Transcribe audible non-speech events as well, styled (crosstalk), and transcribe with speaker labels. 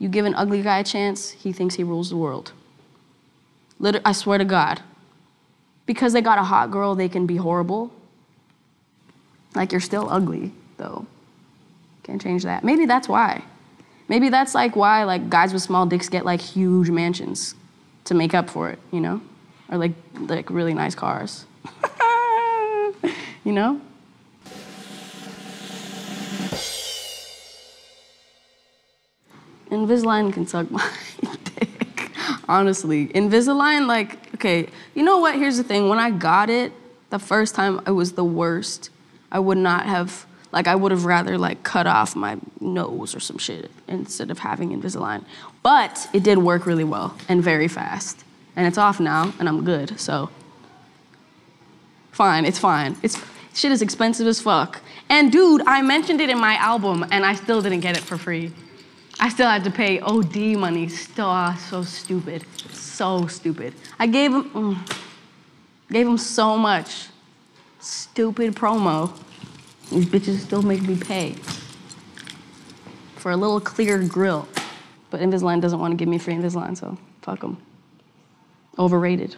Speaker 1: You give an ugly guy a chance, he thinks he rules the world. Liter- I swear to God. Because they got a hot girl, they can be horrible. Like, you're still ugly, though. Can't change that. Maybe that's why. Maybe that's like why like guys with small dicks get like huge mansions to make up for it, you know? Or like like really nice cars. (laughs) you know? Invisalign can suck my (laughs) dick. Honestly. Invisalign, like, okay, you know what? Here's the thing. When I got it, the first time it was the worst. I would not have like I would have rather like cut off my nose or some shit instead of having Invisalign. But it did work really well and very fast. And it's off now and I'm good. So fine, it's fine. It's shit is expensive as fuck. And dude, I mentioned it in my album and I still didn't get it for free. I still had to pay OD money. Still ah, so stupid. So stupid. I gave him mm, gave him so much. Stupid promo. These bitches still make me pay for a little clear grill. But Invisalign doesn't want to give me free Invisalign, so fuck them. Overrated.